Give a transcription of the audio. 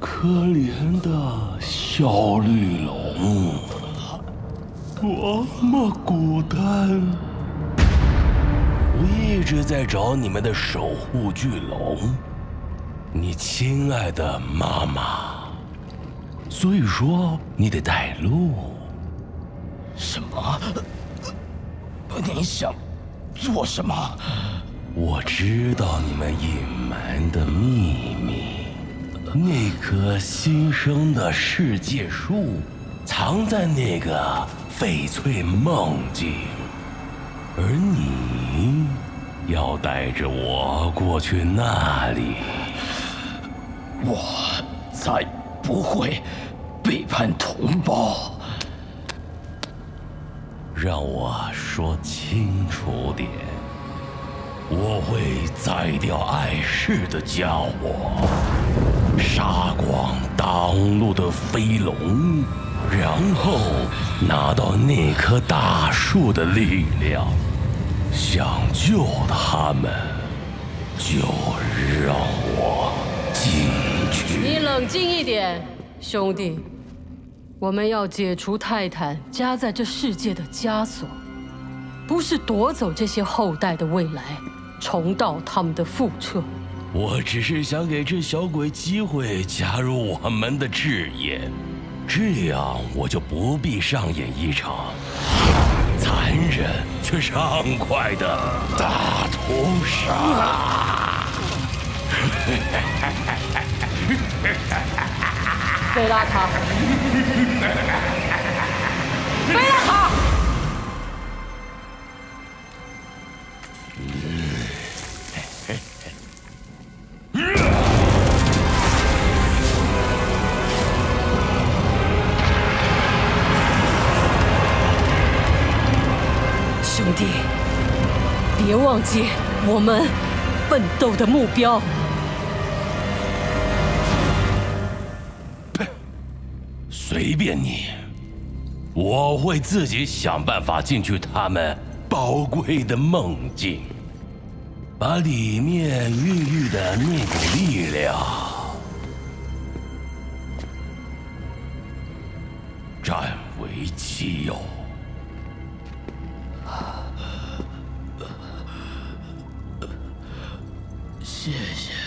可怜的小绿龙，多么孤单！我一直在找你们的守护巨龙，你亲爱的妈妈。所以说，你得带路。什么？你想做什么？我知道你们隐瞒的秘密。那棵新生的世界树，藏在那个翡翠梦境，而你要带着我过去那里。我才不会背叛同胞。让我说清楚点，我会宰掉碍事的家伙，杀光挡路的飞龙，然后拿到那棵大树的力量，想救他们，就让我进去。你冷静一点，兄弟。我们要解除泰坦加在这世界的枷锁，不是夺走这些后代的未来，重蹈他们的覆辙。我只是想给这小鬼机会加入我们的志业，这样我就不必上演一场残忍却畅快的大屠杀。贝拉塔，贝拉塔，弟，别忘记我们奋斗的目标。随便你，我会自己想办法进去他们宝贵的梦境，把里面孕育的那股力量占为己有。谢谢。